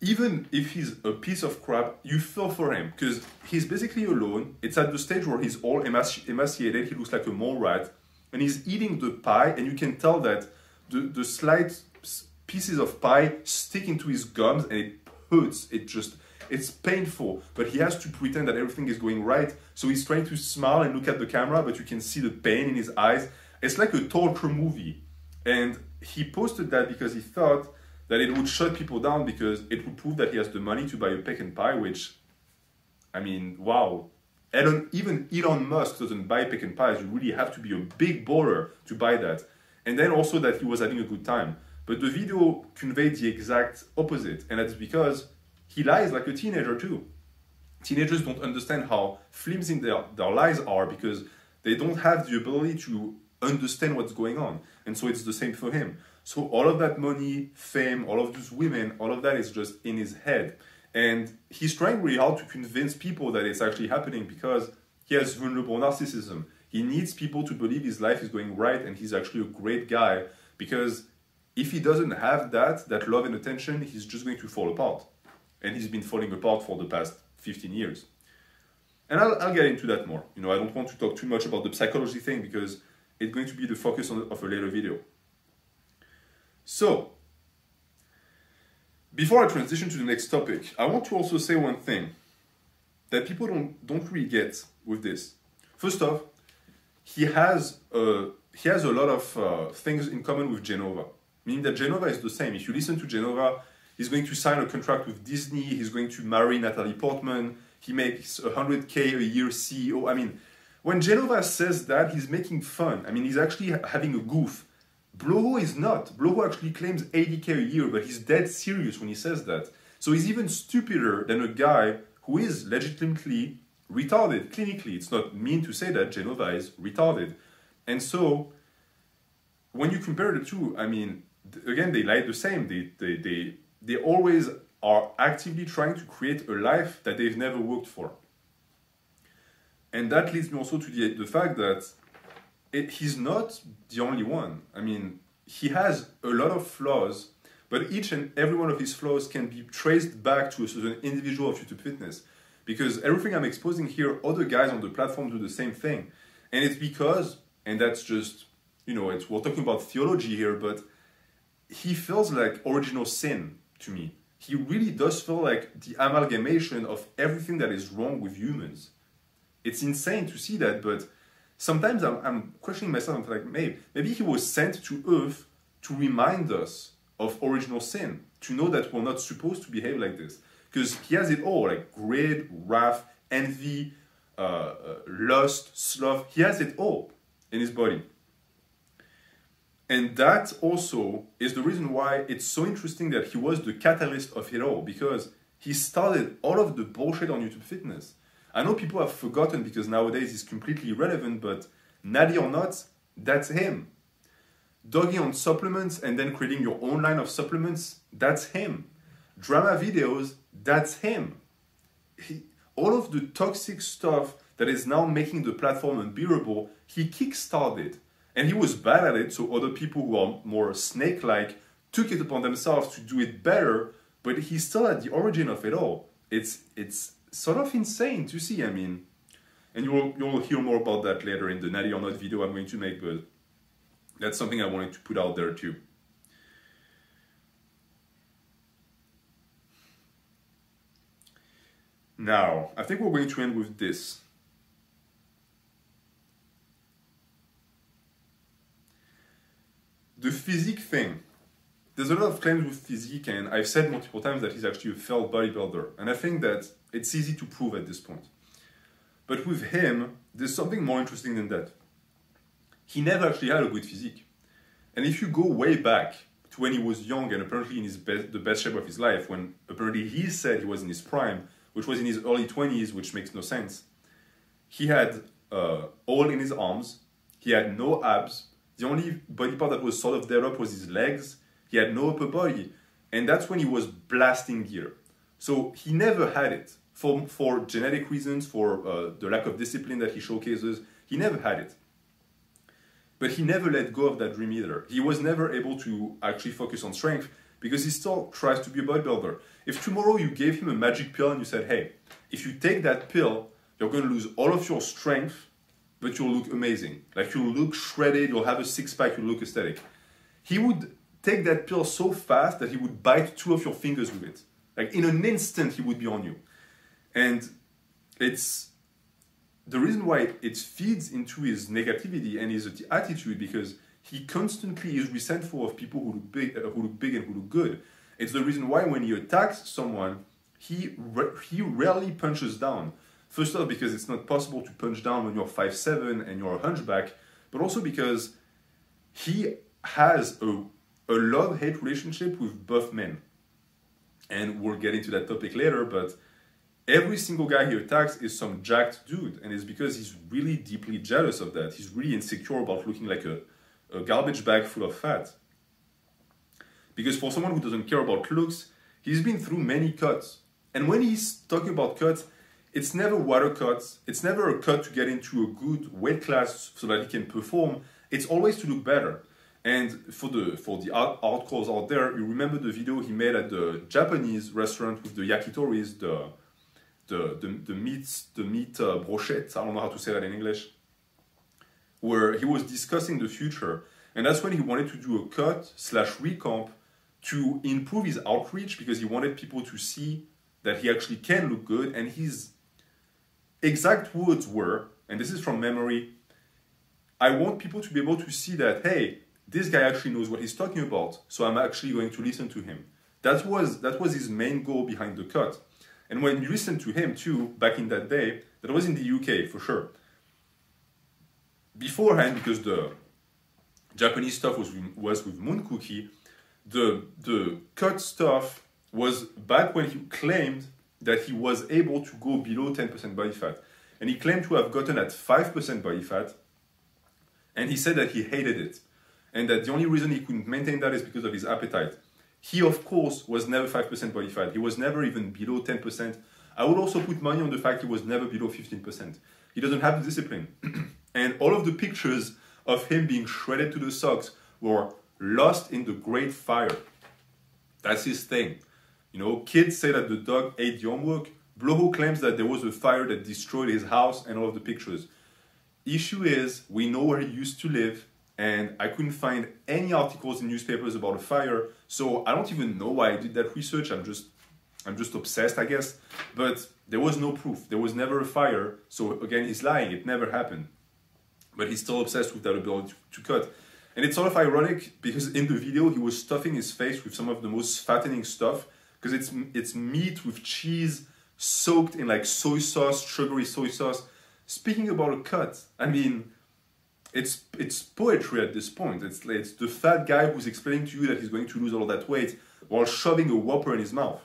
even if he's a piece of crap, you feel for him because he's basically alone. It's at the stage where he's all emaciated, he looks like a mole rat, and he's eating the pie, and you can tell that the, the slight pieces of pie stick into his gums and it hurts. It just, it's painful, but he has to pretend that everything is going right. So he's trying to smile and look at the camera, but you can see the pain in his eyes. It's like a torture movie. And he posted that because he thought that it would shut people down because it would prove that he has the money to buy a pecan pie, which, I mean, wow. Elon, even Elon Musk doesn't buy pecan pies. You really have to be a big baller to buy that. And then also that he was having a good time. But the video conveyed the exact opposite. And that's because he lies like a teenager too. Teenagers don't understand how flimsy their, their lies are because they don't have the ability to understand what's going on. And so it's the same for him. So all of that money, fame, all of those women, all of that is just in his head. And he's trying really hard to convince people that it's actually happening because he has vulnerable narcissism. He needs people to believe his life is going right and he's actually a great guy because if he doesn't have that, that love and attention, he's just going to fall apart. And he's been falling apart for the past 15 years. And I'll, I'll get into that more. You know, I don't want to talk too much about the psychology thing because it's going to be the focus on, of a later video. So, before I transition to the next topic, I want to also say one thing that people don't, don't really get with this. First off, he has a, he has a lot of uh, things in common with Genova, meaning that Genova is the same. If you listen to Genova, he's going to sign a contract with Disney, he's going to marry Natalie Portman, he makes 100k a year CEO. I mean, when Genova says that, he's making fun. I mean, he's actually having a goof Bloho is not. Bloho actually claims 80k a year, but he's dead serious when he says that. So he's even stupider than a guy who is legitimately retarded clinically. It's not mean to say that Genova is retarded. And so when you compare the two, I mean, again, they lie the same. They, they, they, they always are actively trying to create a life that they've never worked for. And that leads me also to the, the fact that it, he's not the only one. I mean, he has a lot of flaws, but each and every one of his flaws can be traced back to a certain individual of YouTube Fitness. Because everything I'm exposing here, other guys on the platform do the same thing. And it's because, and that's just, you know, it's, we're talking about theology here, but he feels like original sin to me. He really does feel like the amalgamation of everything that is wrong with humans. It's insane to see that, but sometimes I'm, I'm questioning myself. I'm like, maybe, maybe he was sent to earth to remind us of original sin, to know that we're not supposed to behave like this. Because he has it all, like greed, wrath, envy, uh, uh, lust, sloth. He has it all in his body. And that also is the reason why it's so interesting that he was the catalyst of it all, because he started all of the bullshit on YouTube Fitness. I know people have forgotten because nowadays it's completely irrelevant, but Natty or not, that's him. Dogging on supplements and then creating your own line of supplements, that's him. Drama videos, that's him. He, all of the toxic stuff that is now making the platform unbearable, he kickstarted. And he was bad at it, so other people who are more snake like took it upon themselves to do it better, but he's still at the origin of it all. It's, it's sort of insane to see. I mean, and you'll you'll hear more about that later in the Natty or Not video I'm going to make, but that's something I wanted to put out there too. Now, I think we're going to end with this. The physique thing there's a lot of claims with physique, and I've said multiple times that he's actually a failed bodybuilder, and I think that it's easy to prove at this point. But with him, there's something more interesting than that. He never actually had a good physique. And if you go way back to when he was young and apparently in his best, the best shape of his life, when apparently he said he was in his prime, which was in his early 20s, which makes no sense, he had uh, all in his arms, he had no abs. The only body part that was sort of developed was his legs he had no upper body. And that's when he was blasting gear. So he never had it. For, for genetic reasons, for uh, the lack of discipline that he showcases, he never had it. But he never let go of that dream either. He was never able to actually focus on strength because he still tries to be a bodybuilder. If tomorrow you gave him a magic pill and you said, hey, if you take that pill, you're going to lose all of your strength, but you'll look amazing. Like you'll look shredded, you'll have a six pack, you'll look aesthetic. He would take that pill so fast that he would bite two of your fingers with it. Like in an instant, he would be on you. And it's the reason why it feeds into his negativity and his attitude because he constantly is resentful of people who look big, uh, who look big and who look good. It's the reason why when he attacks someone, he he rarely punches down. First off, because it's not possible to punch down when you're 5'7 and you're a hunchback, but also because he has a a love-hate relationship with buff men. And we'll get into that topic later, but every single guy he attacks is some jacked dude, and it's because he's really deeply jealous of that. He's really insecure about looking like a, a garbage bag full of fat. Because for someone who doesn't care about looks, he's been through many cuts. And when he's talking about cuts, it's never water cuts. It's never a cut to get into a good weight class so that he can perform. It's always to look better. And for the for the art, out there, you remember the video he made at the Japanese restaurant with the yakitoris, the the the, the meats, the meat uh, brochette. I don't know how to say that in English. Where he was discussing the future, and that's when he wanted to do a cut slash recomp to improve his outreach because he wanted people to see that he actually can look good. And his exact words were, and this is from memory. I want people to be able to see that hey, this guy actually knows what he's talking about, so I'm actually going to listen to him. That was, that was his main goal behind the cut. And when you listen to him too, back in that day, that was in the UK for sure. Beforehand, because the Japanese stuff was was with Moon Cookie. The the cut stuff was back when he claimed that he was able to go below 10% body fat. And he claimed to have gotten at 5% body fat. And he said that he hated it. And that the only reason he couldn't maintain that is because of his appetite. He, of course, was never 5% body fat. He was never even below 10%. I would also put money on the fact he was never below 15%. He doesn't have the discipline. and all of the pictures of him being shredded to the socks were lost in the great fire. That's his thing. You know, kids say that the dog ate the homework. Bloho claims that there was a fire that destroyed his house and all of the pictures. Issue is, we know where he used to live, and I couldn't find any articles in newspapers about a fire, so I don't even know why I did that research. I'm just, I'm just obsessed, I guess. But there was no proof. There was never a fire. So again, he's lying. It never happened. But he's still obsessed with that ability to, cut. And it's sort of ironic because in the video he was stuffing his face with some of the most fattening stuff because it's it's meat with cheese soaked in like soy sauce, sugary soy sauce. Speaking about a cut, I mean, it's it's poetry at this point. It's it's the fat guy who's explaining to you that he's going to lose all that weight while shoving a whopper in his mouth.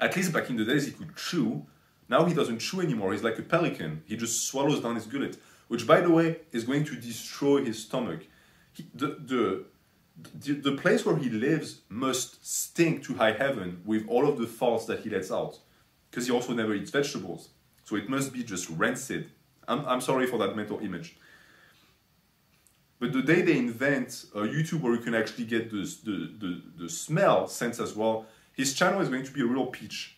At least back in the days he could chew. Now he doesn't chew anymore. He's like a pelican. He just swallows down his gullet, which by the way is going to destroy his stomach. He, the, the the, the place where he lives must stink to high heaven with all of the farts that he lets out. Because he also never eats vegetables. So it must be just rancid. I'm, I'm sorry for that mental image. But the day they invent a YouTube where you can actually get the, the, the, the smell sense as well, his channel is going to be a real peach.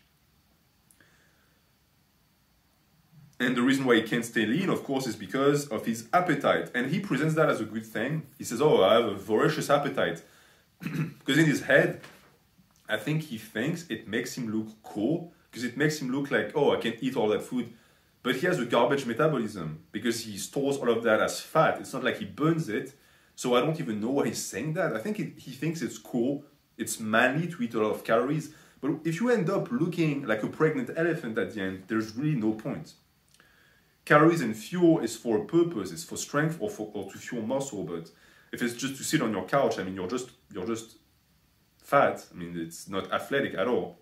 And the reason why he can't stay lean, of course, is because of his appetite. And he presents that as a good thing. He says, Oh, I have a voracious appetite. because in his head, I think he thinks it makes him look cool, because it makes him look like, Oh, I can eat all that food. But he has a garbage metabolism because he stores all of that as fat. It's not like he burns it. So I don't even know why he's saying that. I think it, he thinks it's cool, it's manly to eat a lot of calories. But if you end up looking like a pregnant elephant at the end, there's really no point. Calories and fuel is for a purpose, it's for strength or, for, or to fuel muscle. But if it's just to sit on your couch, I mean, you're just you're just fat. I mean, it's not athletic at all.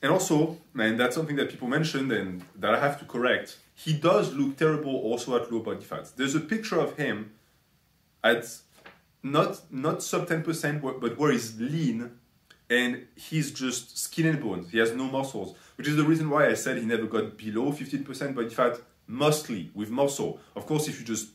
And also, and that's something that people mentioned and that I have to correct. He does look terrible also at low body fat. There's a picture of him at not not sub 10%, but where he's lean and he's just skin and bones. He has no muscles, which is the reason why I said he never got below 15% body fat, mostly with muscle. Of course, if you just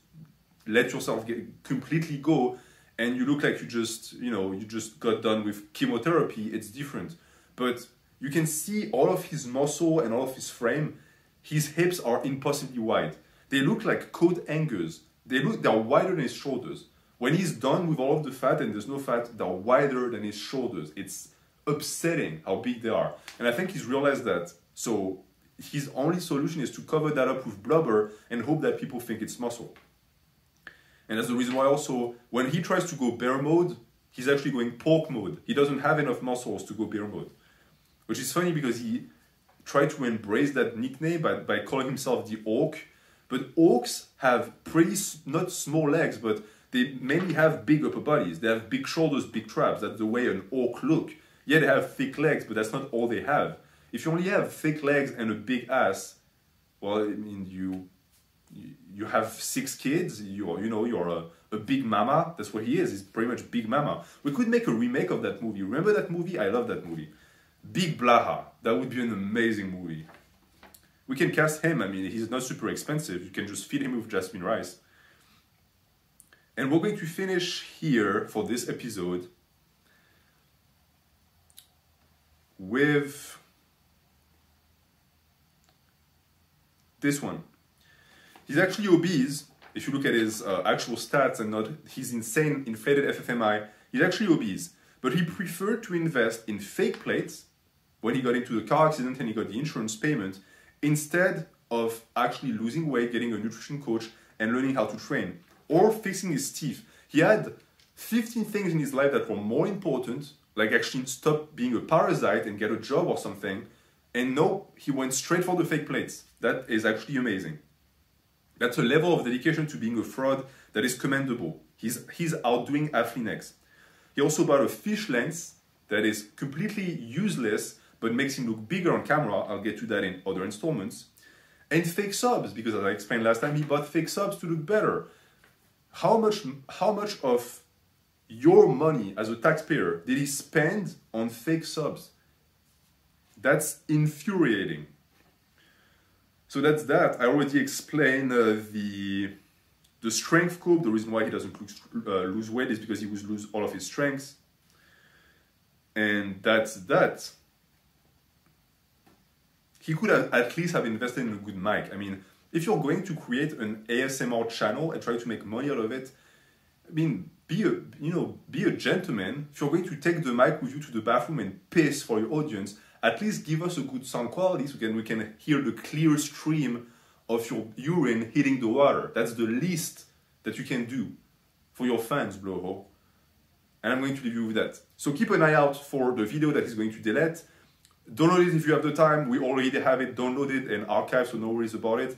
let yourself get completely go and you look like you just, you know, you just got done with chemotherapy, it's different. But you can see all of his muscle and all of his frame. His hips are impossibly wide. They look like coat hangers. They look they're wider than his shoulders. When he's done with all of the fat and there's no fat, they're wider than his shoulders. It's upsetting how big they are. And I think he's realized that. So his only solution is to cover that up with blubber and hope that people think it's muscle. And that's the reason why also when he tries to go bear mode, he's actually going pork mode. He doesn't have enough muscles to go bear mode. Which is funny because he tried to embrace that nickname by, by calling himself the orc. But orcs have pretty, not small legs, but they mainly have big upper bodies. They have big shoulders, big traps. That's the way an orc look. Yeah, they have thick legs, but that's not all they have. If you only have thick legs and a big ass, well, I mean, you you have six kids. You're you know you're a, a big mama. That's what he is. He's pretty much big mama. We could make a remake of that movie. Remember that movie? I love that movie. Big Blaha. That would be an amazing movie. We can cast him. I mean, he's not super expensive. You can just feed him with jasmine rice. And we're going to finish here for this episode with this one. He's actually obese. If you look at his uh, actual stats and not his insane inflated FFMI, he's actually obese. But he preferred to invest in fake plates when he got into the car accident and he got the insurance payment instead of actually losing weight, getting a nutrition coach, and learning how to train or fixing his teeth. He had 15 things in his life that were more important, like actually stop being a parasite and get a job or something. And no, he went straight for the fake plates. That is actually amazing. That's a level of dedication to being a fraud that is commendable. He's, he's outdoing Athlean-X. He also bought a fish lens that is completely useless but makes him look bigger on camera. I'll get to that in other installments. And fake subs, because as I explained last time, he bought fake subs to look better. How much, how much of your money as a taxpayer did he spend on fake subs? That's infuriating. So that's that. I already explained uh, the the strength coup. The reason why he doesn't lose, uh, lose weight is because he would lose all of his strengths. And that's that. He could have at least have invested in a good mic. I mean, if you're going to create an ASMR channel and try to make money out of it, I mean, be a you know be a gentleman. If you're going to take the mic with you to the bathroom and piss for your audience, at least give us a good sound quality so we can, we can hear the clear stream of your urine hitting the water. That's the least that you can do for your fans, Blowhole. And I'm going to leave you with that. So keep an eye out for the video that is going to delete. Download it if you have the time. We already have it downloaded and archived, so no worries about it.